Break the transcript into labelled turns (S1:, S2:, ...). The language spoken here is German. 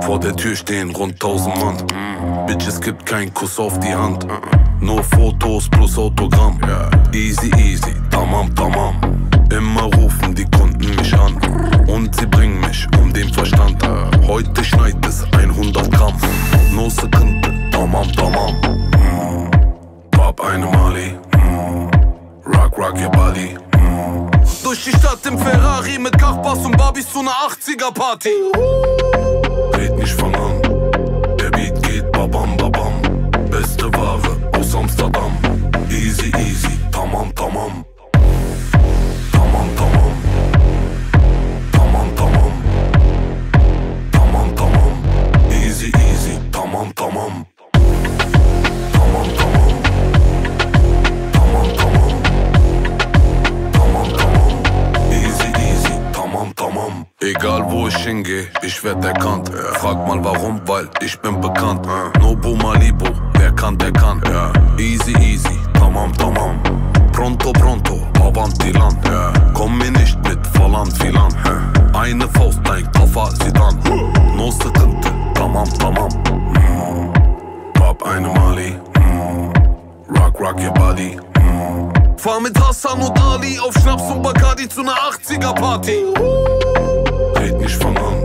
S1: Vor der Tür stehen rund tausend Mann. Bitch, es gibt keinen Kuss auf die Hand. Nur Fotos plus Autogramm. Easy, easy, tamam, tamam. Immer rufen die Kunden mich an. Und sie bringen mich um den Verstand. Heute schneit es 100 Gramm. No Sekunde, tamam, tamam. Pop eine Mali. Rock, rock your body.
S2: Durch die Stadt im Ferrari mit Kachbass und Barbies zu ner 80er
S1: Egal wo ich hingehe, ich werd erkannt. Frag mal warum, weil ich bin bekannt. Nobu Malibu, wer kann, der kann. Easy easy, tamam tamam. Pronto pronto, avanti land. Komm mir nicht mit Volland filan. Eine Faust, dein Koffer, sie dann. No Sekunde, tamam tamam. Pop eine Mali. Rock, rock your body.
S2: Fahr mit Hassan und Ali auf Schnaps und Bacardi zu ner 80er Party. Iş falan